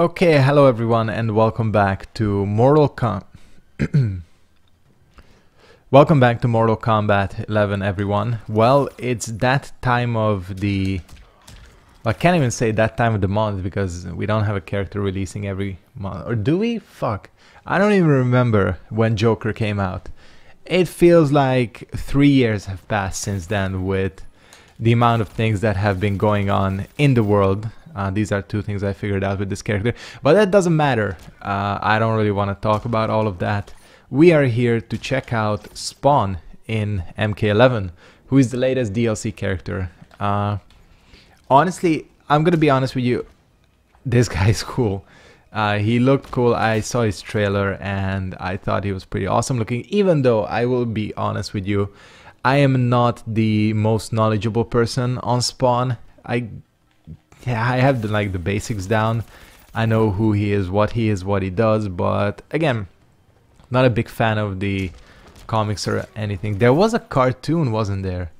Okay, hello everyone and welcome back to Mortal Com Welcome back to Mortal Kombat 11 everyone. Well, it's that time of the I can't even say that time of the month because we don't have a character releasing every month. Or do we? Fuck. I don't even remember when Joker came out. It feels like 3 years have passed since then with the amount of things that have been going on in the world uh, these are two things I figured out with this character, but that doesn't matter. Uh, I don't really want to talk about all of that. We are here to check out Spawn in MK11, who is the latest DLC character. Uh, honestly, I'm gonna be honest with you, this guy's cool. Uh, he looked cool. I saw his trailer and I thought he was pretty awesome looking, even though I will be honest with you, I am not the most knowledgeable person on Spawn. I yeah, I have the, like the basics down. I know who he is, what he is, what he does, but again, not a big fan of the comics or anything. There was a cartoon, wasn't there?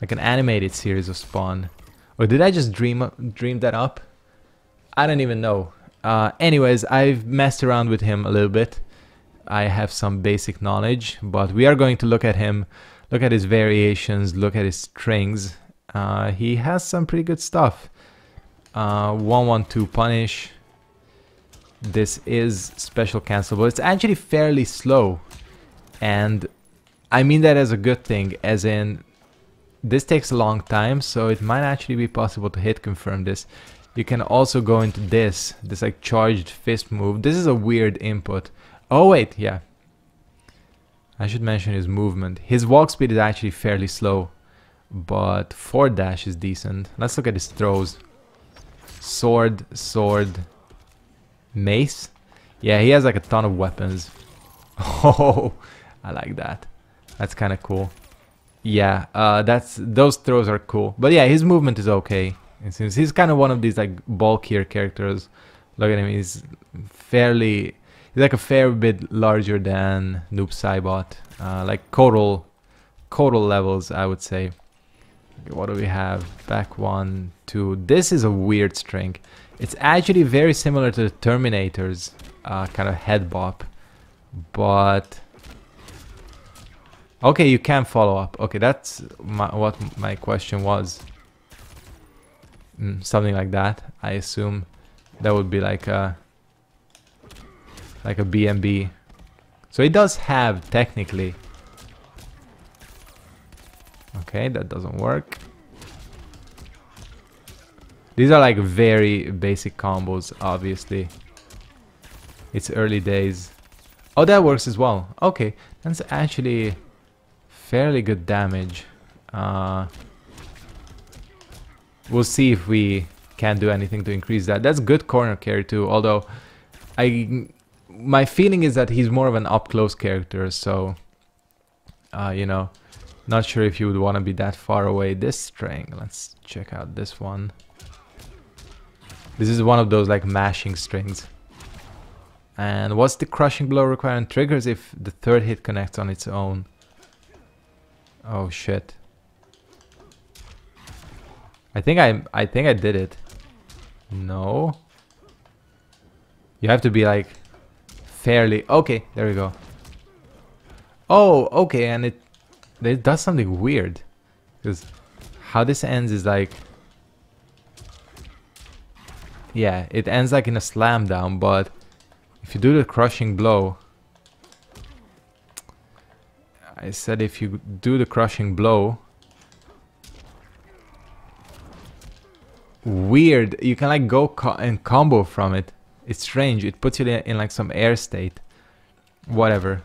Like an animated series of Spawn. Or did I just dream dream that up? I don't even know. Uh, anyways, I've messed around with him a little bit. I have some basic knowledge, but we are going to look at him, look at his variations, look at his strings. Uh, he has some pretty good stuff. Uh, 112 punish. This is special cancelable. It's actually fairly slow. And I mean that as a good thing, as in this takes a long time, so it might actually be possible to hit confirm this. You can also go into this, this like charged fist move. This is a weird input. Oh wait, yeah. I should mention his movement. His walk speed is actually fairly slow, but forward dash is decent. Let's look at his throws sword, sword, mace. Yeah, he has like a ton of weapons. Oh, I like that. That's kind of cool. Yeah, uh, that's those throws are cool. But yeah, his movement is okay. It seems he's kind of one of these like bulkier characters. Look at him, he's fairly, he's like a fair bit larger than Noob Saibot. Uh, like Kotal, Kotal levels, I would say. What do we have? Back one, two. This is a weird string. It's actually very similar to the Terminator's uh, kind of head bop. But... Okay, you can follow up. Okay, that's my, what my question was. Mm, something like that, I assume. That would be like a... Like a BMB. So it does have, technically, Okay, that doesn't work. These are like very basic combos, obviously. It's early days. Oh, that works as well. Okay, that's actually fairly good damage. Uh, we'll see if we can do anything to increase that. That's good corner carry too, although I my feeling is that he's more of an up-close character, so uh, you know, not sure if you would want to be that far away. This string, let's check out this one. This is one of those like mashing strings. And what's the crushing blow requiring triggers if the third hit connects on its own? Oh shit. I think I I think I did it. No. You have to be like fairly okay, there we go. Oh, okay, and it it does something weird. Because how this ends is like... Yeah, it ends like in a slam down, but if you do the crushing blow... I said if you do the crushing blow... Weird, you can like go co and combo from it. It's strange, it puts you in, in like some air state. Whatever.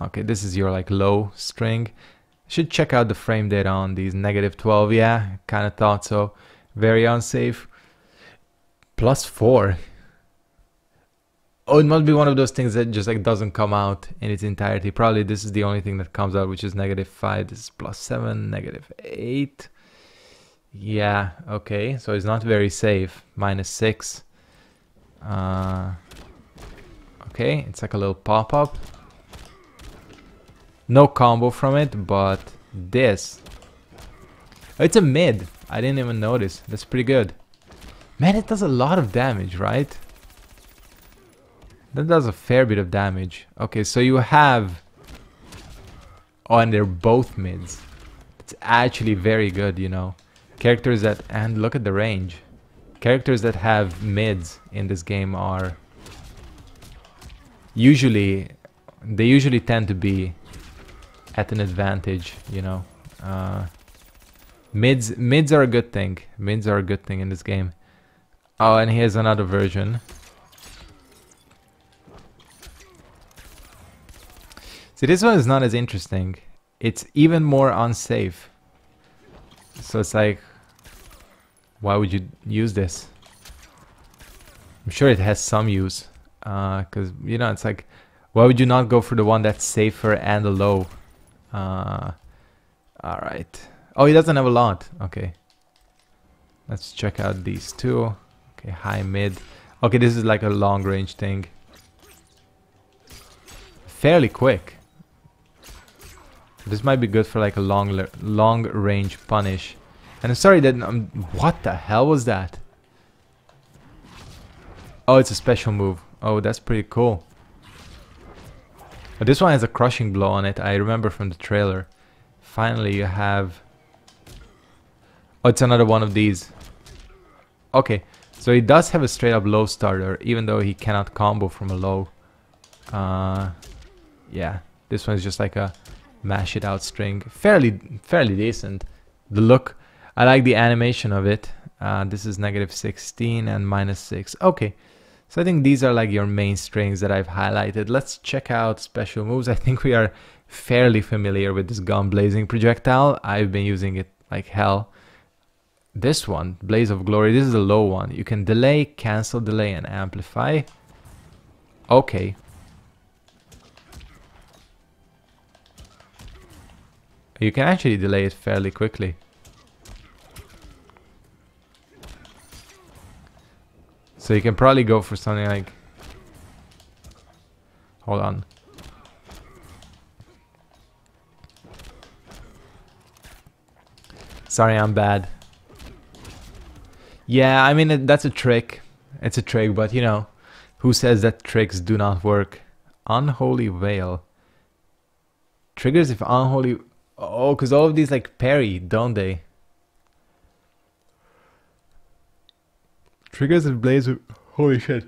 Okay, this is your like low string. Should check out the frame data on these negative 12. Yeah, kind of thought so. Very unsafe. Plus 4. Oh, it must be one of those things that just like doesn't come out in its entirety. Probably this is the only thing that comes out, which is negative 5. This is plus 7, negative 8. Yeah, okay. So it's not very safe. Minus 6. Uh, okay, it's like a little pop-up. No combo from it, but this. It's a mid. I didn't even notice. That's pretty good. Man, it does a lot of damage, right? That does a fair bit of damage. Okay, so you have... Oh, and they're both mids. It's actually very good, you know. Characters that... And look at the range. Characters that have mids in this game are... Usually... They usually tend to be at an advantage, you know. Uh, mids, mids are a good thing. Mids are a good thing in this game. Oh, and here's another version. See, this one is not as interesting. It's even more unsafe. So it's like, why would you use this? I'm sure it has some use. Because, uh, you know, it's like, why would you not go for the one that's safer and low? Uh, Alright. Oh, he doesn't have a lot. Okay. Let's check out these two. Okay, high, mid. Okay, this is like a long range thing. Fairly quick. This might be good for like a long long range punish. And I'm sorry that... Um, what the hell was that? Oh, it's a special move. Oh, that's pretty cool. But this one has a crushing blow on it. I remember from the trailer. Finally, you have... Oh, it's another one of these. Okay, so he does have a straight up low starter, even though he cannot combo from a low. Uh, yeah, this one is just like a mash it out string. Fairly, fairly decent. The look, I like the animation of it. Uh, this is negative 16 and minus 6. Okay, so I think these are like your main strings that I've highlighted. Let's check out special moves. I think we are fairly familiar with this gun blazing projectile. I've been using it like hell. This one, Blaze of Glory, this is a low one. You can delay, cancel, delay, and amplify. Okay. You can actually delay it fairly quickly. So you can probably go for something like... Hold on. Sorry, I'm bad. Yeah, I mean, that's a trick. It's a trick, but you know, who says that tricks do not work? Unholy Veil. Triggers if unholy... Oh, because all of these like parry, don't they? Triggers blaze... Of Holy shit.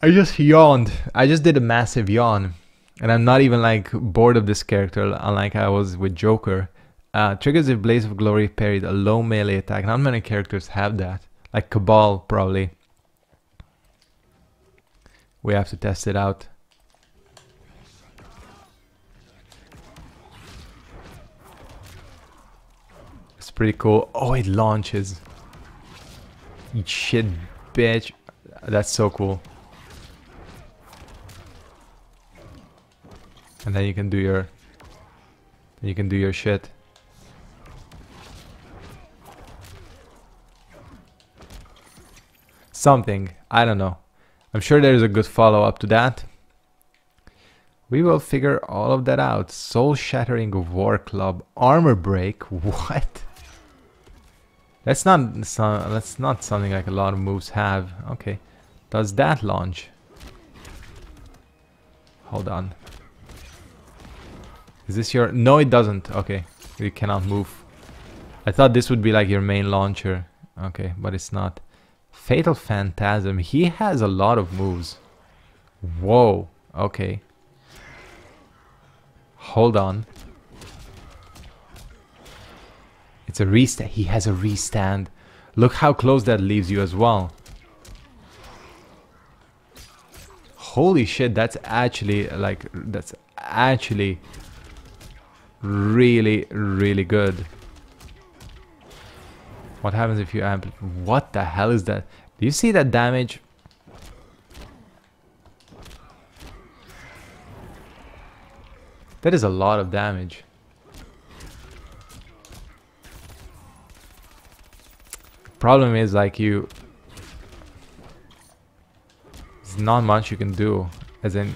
I just yawned. I just did a massive yawn. And I'm not even like bored of this character unlike I was with Joker. Uh, triggers if Blaze of Glory parried a low melee attack. Not many characters have that. Like Cabal, probably. We have to test it out. It's pretty cool. Oh, it launches. Shit, bitch. That's so cool. And then you can do your... You can do your shit. something. I don't know. I'm sure there's a good follow-up to that. We will figure all of that out. Soul Shattering War Club. Armor Break. What? That's not, that's not something like a lot of moves have. Okay. Does that launch? Hold on. Is this your... No, it doesn't. Okay. You cannot move. I thought this would be like your main launcher. Okay, but it's not. Fatal Phantasm. He has a lot of moves. Whoa. Okay. Hold on. It's a restand. He has a restand. Look how close that leaves you as well. Holy shit, that's actually like that's actually really really good. What happens if you amp... What the hell is that? Do you see that damage? That is a lot of damage. Problem is like you... There's not much you can do. As in...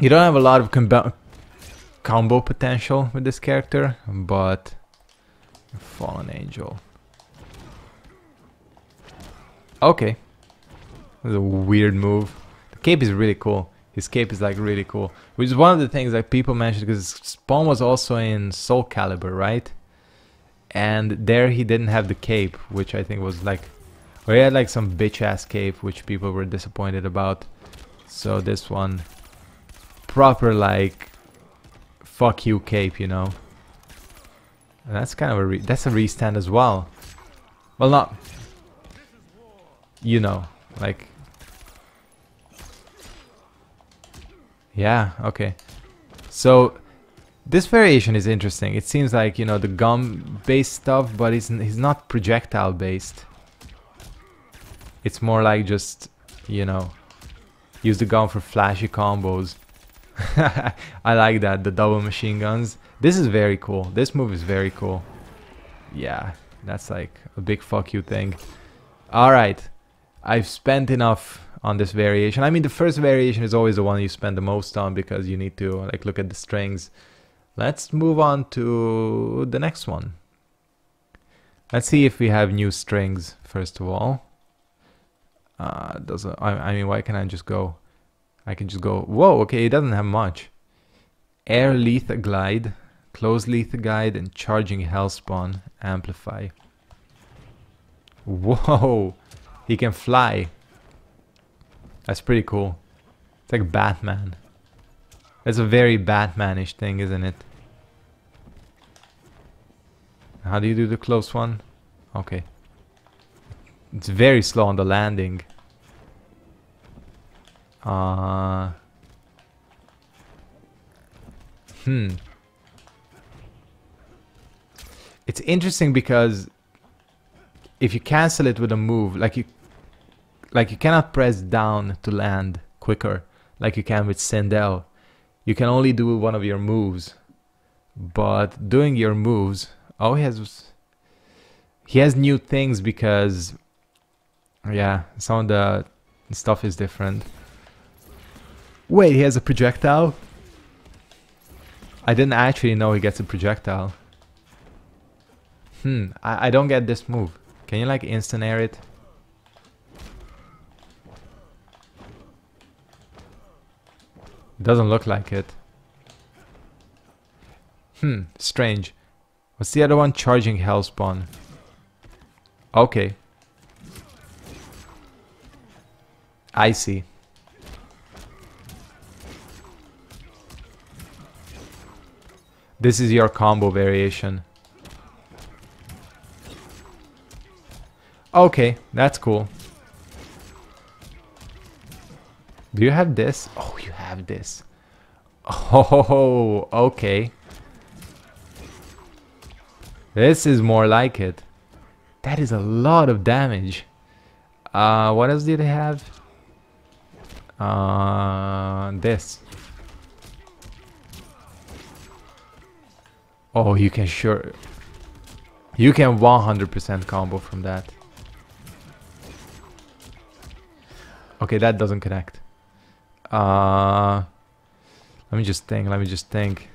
You don't have a lot of combo potential with this character, but Fallen Angel. Okay. That's a weird move. The cape is really cool. His cape is like really cool. Which is one of the things like people mentioned because Spawn was also in Soul Calibur, right? And there he didn't have the cape, which I think was like... Or he had like some bitch ass cape, which people were disappointed about. So this one... Proper like... Fuck you cape, you know? And that's kind of a... re that's a restand as well. Well, not you know, like... Yeah, okay. So, this variation is interesting. It seems like, you know, the gum-based stuff, but it's, it's not projectile-based. It's more like just, you know, use the gun for flashy combos. I like that, the double machine guns. This is very cool. This move is very cool. Yeah, that's like a big fuck you thing. Alright, I've spent enough on this variation. I mean, the first variation is always the one you spend the most on because you need to like look at the strings. Let's move on to the next one. Let's see if we have new strings first of all. Uh, doesn't I, I mean, why can't I just go? I can just go. Whoa, okay, it doesn't have much. Air Letha Glide, Close Letha Guide, and Charging Hellspawn Amplify. Whoa! He can fly. That's pretty cool. It's like Batman. It's a very Batmanish thing, isn't it? How do you do the close one? Okay. It's very slow on the landing. Uh, hmm. It's interesting because if you cancel it with a move, like you like you cannot press down to land quicker like you can with Sindel. You can only do one of your moves. But doing your moves, oh he has he has new things because yeah, some of the stuff is different. Wait, he has a projectile? I didn't actually know he gets a projectile. Hmm, I, I don't get this move. Can you like instant air it? Doesn't look like it. Hmm, strange. What's the other one? Charging Hellspawn. Okay. I see. This is your combo variation. Okay, that's cool. Do you have this? Oh, you have this. Oh, okay. This is more like it. That is a lot of damage. Uh, what else did they have? Uh, this. Oh, you can sure... You can 100% combo from that. Okay, that doesn't connect. Uh, let me just think, let me just think.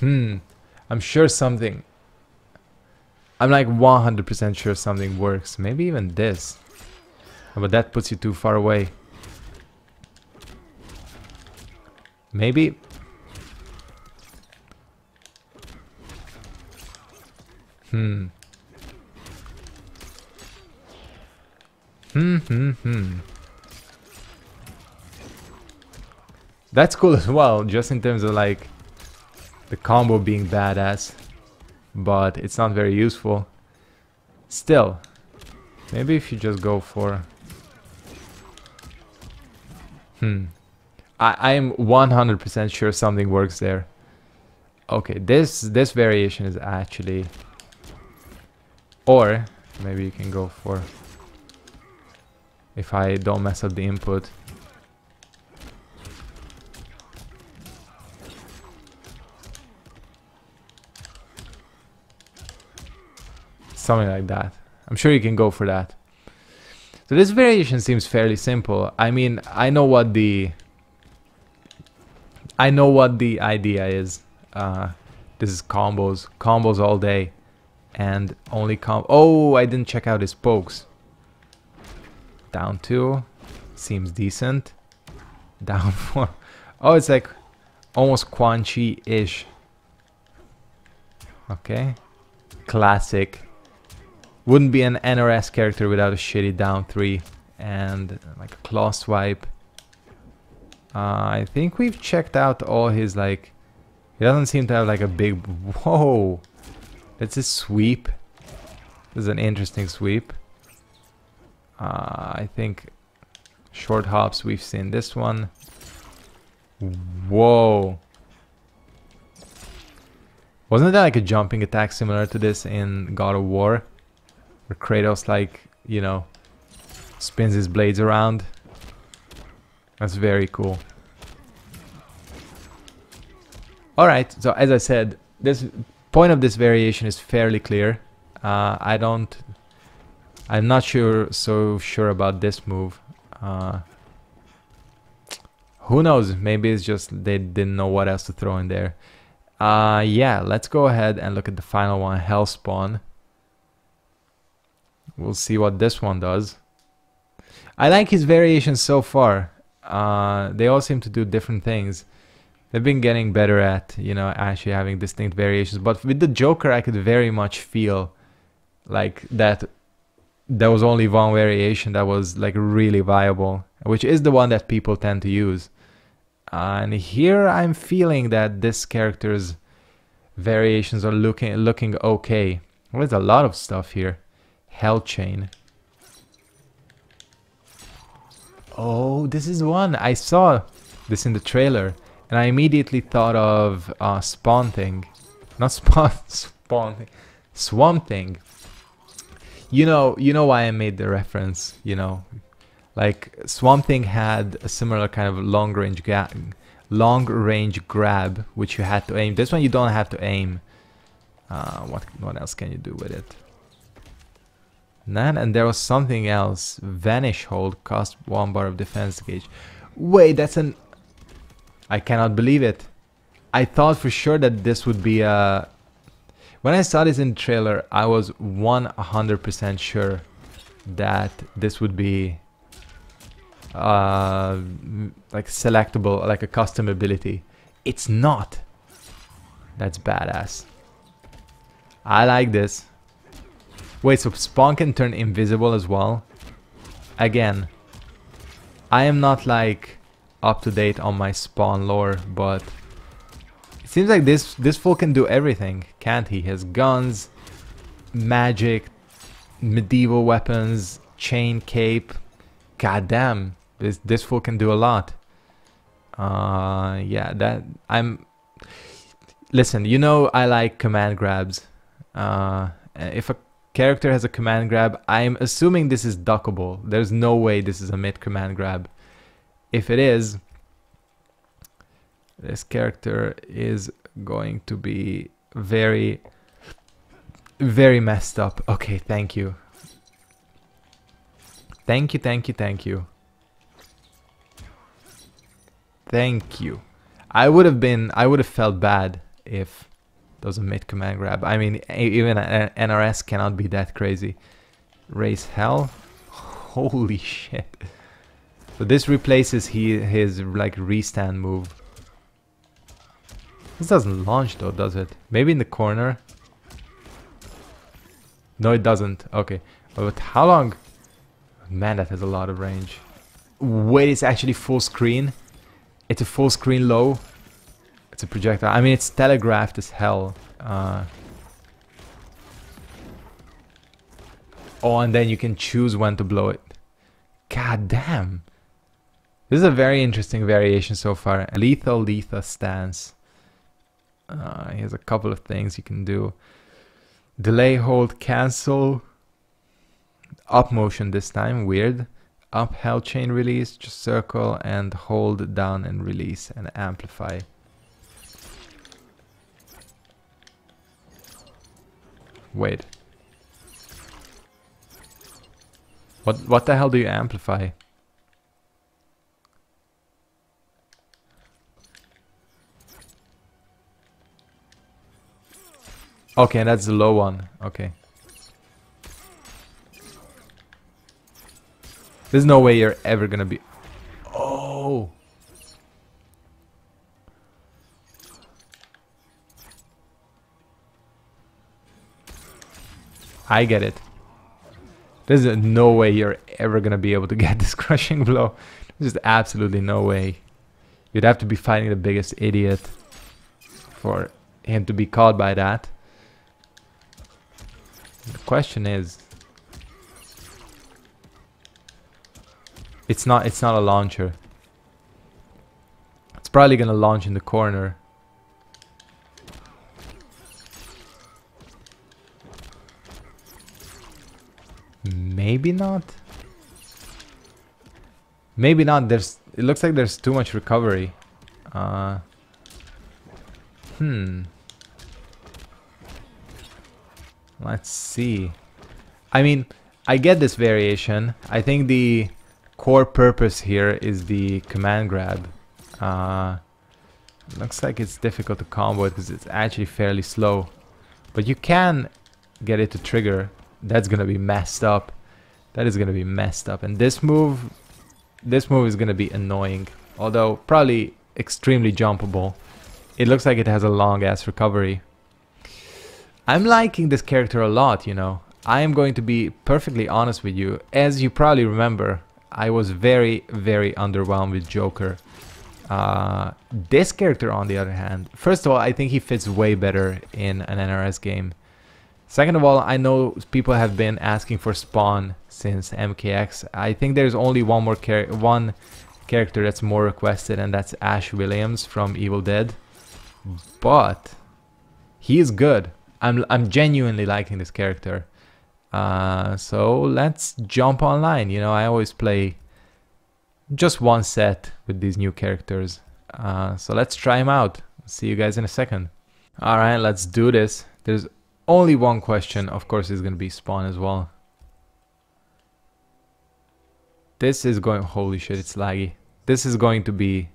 Hmm, I'm sure something. I'm like 100% sure something works. Maybe even this. But that puts you too far away. Maybe Hmm. Hmm, hmm, hmm. That's cool as well, just in terms of like the combo being badass. But it's not very useful. Still, maybe if you just go for... Hmm. I, am 100% sure something works there. Okay, this this variation is actually... Or, maybe you can go for if I don't mess up the input. Something like that. I'm sure you can go for that. So this variation seems fairly simple. I mean, I know what the I know what the idea is. Uh, this is combos, combos all day, and only com. Oh, I didn't check out his pokes. Down two, seems decent. Down four. Oh, it's like almost Quan Chi-ish. Okay. Classic. Wouldn't be an NRS character without a shitty down 3 and like a claw swipe. Uh, I think we've checked out all his like... He doesn't seem to have like a big... Whoa! That's a sweep. This is an interesting sweep. Uh, I think short hops, we've seen this one. Whoa. Wasn't that like a jumping attack similar to this in God of War? Where Kratos like, you know, spins his blades around. That's very cool. Alright, so as I said, this point of this variation is fairly clear. Uh, I don't... I'm not sure so sure about this move. Uh, who knows? Maybe it's just they didn't know what else to throw in there. Uh, yeah, let's go ahead and look at the final one, Hellspawn. We'll see what this one does. I like his variations so far. Uh, they all seem to do different things. They've been getting better at, you know, actually having distinct variations. But with the Joker, I could very much feel like that there was only one variation that was like really viable, which is the one that people tend to use. And here I'm feeling that this character's variations are looking looking okay. There's a lot of stuff here. Hell chain. Oh, this is one. I saw this in the trailer and I immediately thought of uh, Spawn Thing. Not Spawn, Spawn Thing. Swamp Thing. You know, you know why I made the reference, you know. Like Swamp Thing had a similar kind of long range gag long range grab, which you had to aim. This one you don't have to aim. Uh, what what else can you do with it? None, and there was something else. Vanish hold cost one bar of defense gauge. Wait, that's an. I cannot believe it. I thought for sure that this would be a. When I saw this in the trailer, I was 100% sure that this would be uh, like selectable, like a custom ability. It's not. That's badass. I like this. Wait, so Spawn can turn invisible as well? Again, I am not like up to date on my Spawn lore, but seems like this this fool can do everything, can't he? He has guns, magic, medieval weapons, chain cape. God damn. This this fool can do a lot. Uh, yeah, that I'm. Listen, you know I like command grabs. Uh, if a character has a command grab, I'm assuming this is duckable. There's no way this is a mid command grab. If it is, this character is going to be very, very messed up. Okay, thank you. Thank you, thank you, thank you. Thank you. I would have been, I would have felt bad if there was a mid command grab. I mean, even NRS cannot be that crazy. Raise hell? Holy shit. So this replaces he, his like restand move. This doesn't launch though, does it? Maybe in the corner? No, it doesn't. Okay. But how long? Man, that has a lot of range. Wait, it's actually full screen? It's a full screen low. It's a projectile. I mean, it's telegraphed as hell. Uh, oh, and then you can choose when to blow it. God damn. This is a very interesting variation so far. Lethal Letha stance. Uh, here's a couple of things you can do. Delay, hold, cancel. Up motion this time, weird up hell chain release, just circle and hold down and release and amplify. Wait. What what the hell do you amplify? Okay, that's the low one. Okay. There's no way you're ever gonna be... Oh! I get it. There's no way you're ever gonna be able to get this crushing blow. There's just absolutely no way. You'd have to be fighting the biggest idiot for him to be caught by that. The question is... It's not, it's not a launcher. It's probably gonna launch in the corner. Maybe not. Maybe not. There's. It looks like there's too much recovery. Uh, hmm. Let's see. I mean, I get this variation. I think the core purpose here is the command grab. Uh, looks like it's difficult to combo it because it's actually fairly slow. But you can get it to trigger. That's gonna be messed up. That is gonna be messed up. And this move, this move is gonna be annoying. Although probably extremely jumpable. It looks like it has a long ass recovery. I'm liking this character a lot, you know. I am going to be perfectly honest with you. As you probably remember, I was very, very underwhelmed with Joker. Uh, this character, on the other hand, first of all, I think he fits way better in an NRS game. Second of all, I know people have been asking for Spawn since MKX. I think there's only one more char one character that's more requested, and that's Ash Williams from Evil Dead. But he is good. I'm I'm genuinely liking this character. Uh, so let's jump online. You know, I always play just one set with these new characters. Uh, so let's try them out. See you guys in a second. All right, let's do this. There's only one question, of course, it's going to be spawn as well. This is going, holy shit, it's laggy. This is going to be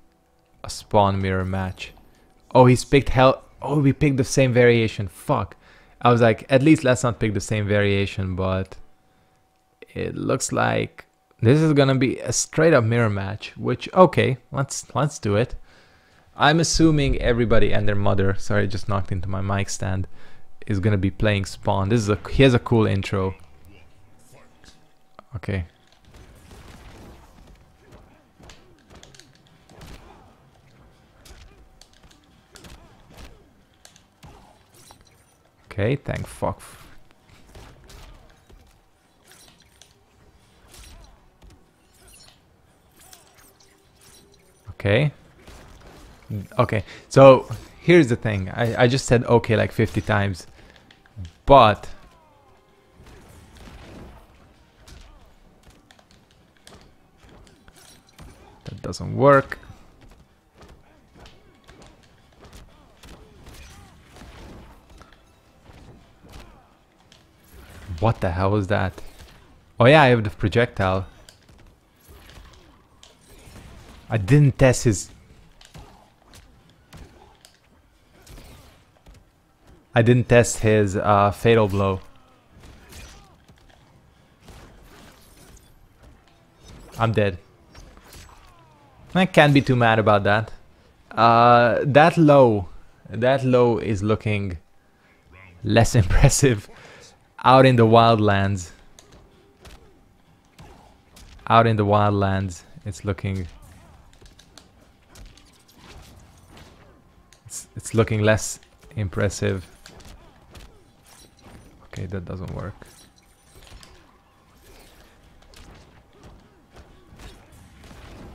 a spawn mirror match. Oh, he's picked hell. Oh, we picked the same variation. Fuck. I was like, at least let's not pick the same variation, but it looks like this is gonna be a straight up mirror match, which okay, let's let's do it. I'm assuming everybody and their mother, sorry, just knocked into my mic stand, is gonna be playing Spawn. This is a he has a cool intro. Okay. Okay, thank fuck. Okay. Okay, so here's the thing. I, I just said okay like 50 times. But that doesn't work. What the hell was that? Oh yeah, I have the projectile. I didn't test his I didn't test his uh, fatal blow. I'm dead. I can't be too mad about that. Uh, that low, that low is looking less impressive out in the wildlands. Out in the wildlands, it's looking. It's, it's looking less impressive. Okay, that doesn't work.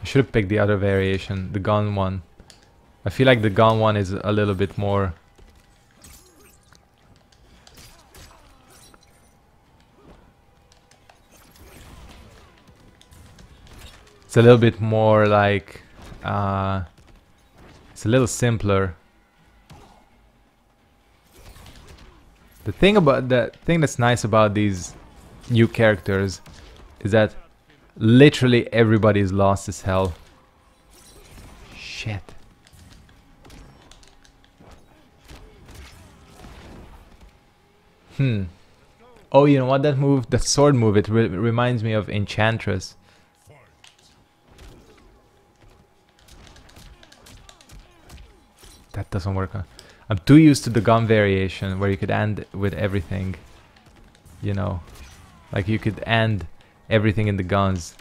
I should have picked the other variation, the gun one. I feel like the gun one is a little bit more... It's a little bit more like... Uh, it's a little simpler. The thing about the thing that's nice about these new characters is that literally everybody is lost as hell. Shit. Hmm. Oh, you know what? That move, that sword move, it re reminds me of Enchantress. Doesn't work. I'm too used to the gun variation where you could end with everything. You know, like you could end everything in the guns.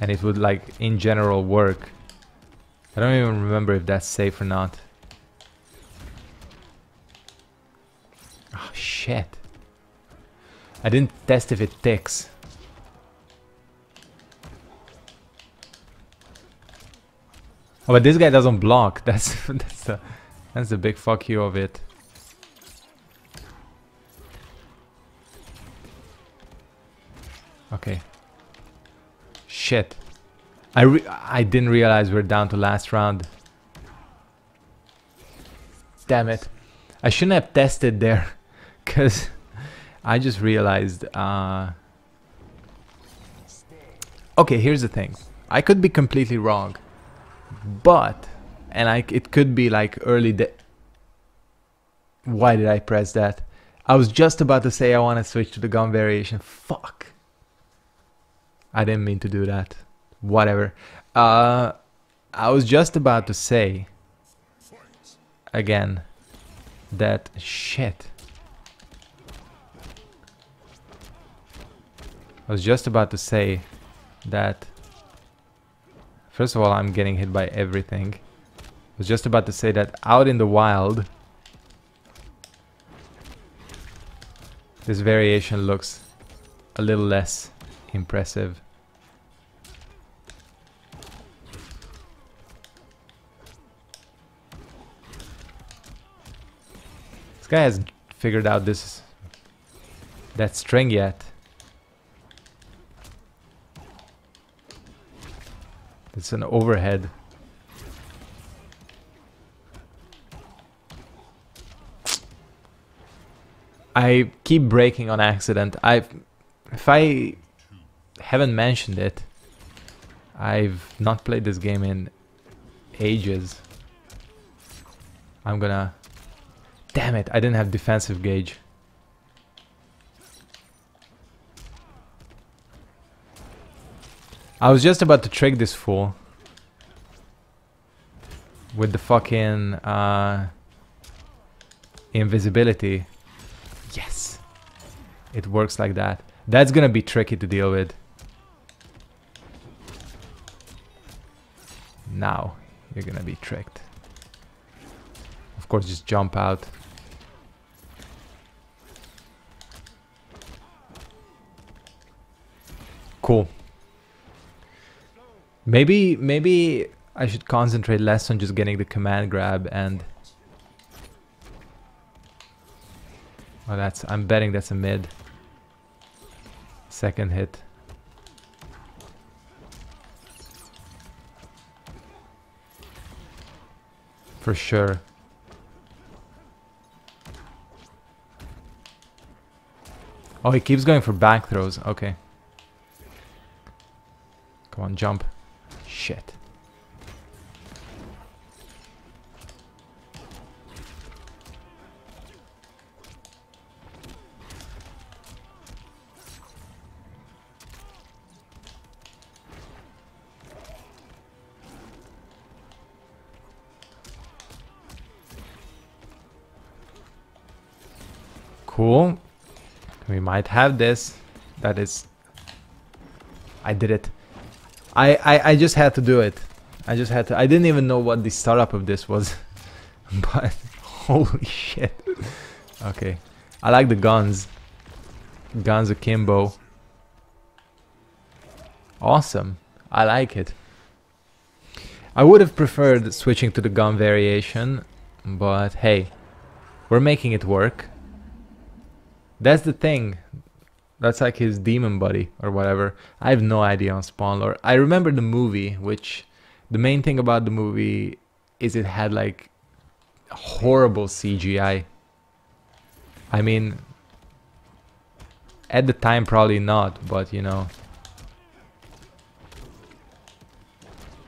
And it would like in general work. I don't even remember if that's safe or not. Oh shit. I didn't test if it ticks. Oh, but this guy doesn't block. That's that's the that's the big fuck you of it. Okay. Shit. I I didn't realize we're down to last round. Damn it. I shouldn't have tested there. Because I just realized... Uh... Okay, here's the thing. I could be completely wrong. But... And like it could be like early... De Why did I press that? I was just about to say I want to switch to the gun variation. Fuck. I didn't mean to do that. Whatever. Uh, I was just about to say again that shit. I was just about to say that first of all I'm getting hit by everything. I was just about to say that out in the wild this variation looks a little less impressive. This guy hasn't figured out this that string yet. It's an overhead. I keep breaking on accident. I, if I haven't mentioned it, I've not played this game in ages. I'm gonna Damn it, I didn't have defensive gauge. I was just about to trick this fool. With the fucking uh, invisibility. Yes. It works like that. That's gonna be tricky to deal with. Now, you're gonna be tricked. Of course, just jump out. Cool. Maybe, maybe I should concentrate less on just getting the command grab and... Oh, that's... I'm betting that's a mid. Second hit. For sure. Oh, he keeps going for back throws. Okay. Come on, jump. Shit. Cool. We might have this. That is... I did it. I, I, I just had to do it. I just had to. I didn't even know what the startup of this was. but holy shit. Okay. I like the guns. Guns akimbo. Awesome. I like it. I would have preferred switching to the gun variation, but hey, we're making it work. That's the thing. That's like his demon buddy or whatever. I have no idea on Spawn lore. I remember the movie, which the main thing about the movie is it had like horrible CGI. I mean, at the time probably not, but you know.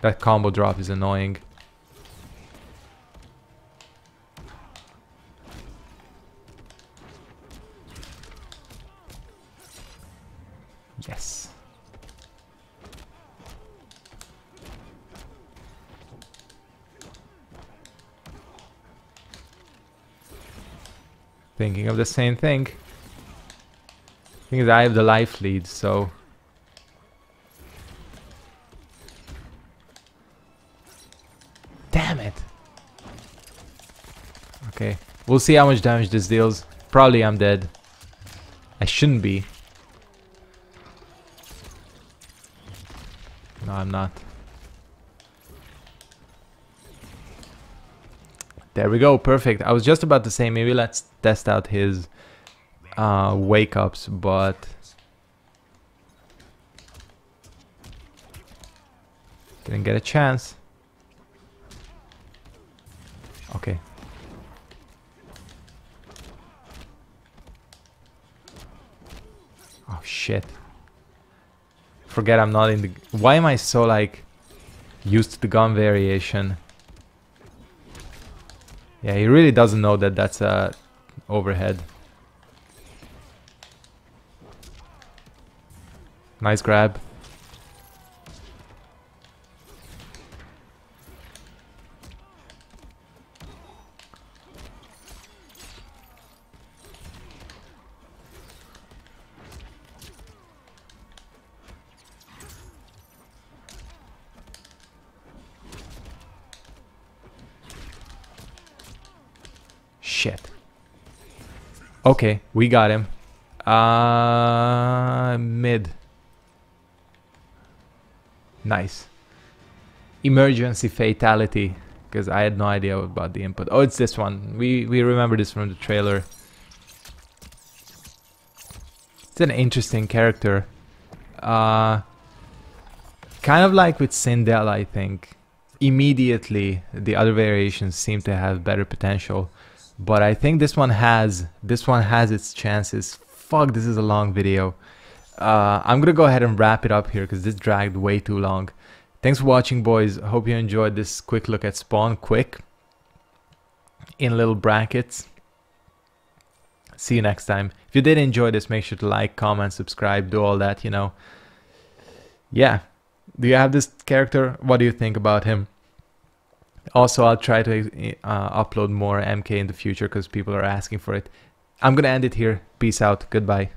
That combo drop is annoying. Yes. Thinking of the same thing. Thing is, I have the life lead, so... Damn it! Okay, we'll see how much damage this deals. Probably I'm dead. I shouldn't be. No, I'm not. There we go, perfect. I was just about to say maybe let's test out his uh, wake ups, but didn't get a chance. Okay. Oh shit. Forget I'm not in the... Why am I so like used to the gun variation? Yeah, he really doesn't know that that's a overhead. Nice grab. Okay, we got him. Uh, mid. Nice. Emergency fatality. Because I had no idea about the input. Oh, it's this one. We, we remember this from the trailer. It's an interesting character. Uh, kind of like with Sindel, I think. Immediately, the other variations seem to have better potential. But I think this one has this one has its chances. Fuck, this is a long video. Uh, I'm gonna go ahead and wrap it up here because this dragged way too long. Thanks for watching, boys. Hope you enjoyed this quick look at Spawn. Quick, in little brackets. See you next time. If you did enjoy this, make sure to like, comment, subscribe, do all that, you know. Yeah. Do you have this character? What do you think about him? Also, I'll try to uh, upload more MK in the future because people are asking for it. I'm going to end it here. Peace out. Goodbye.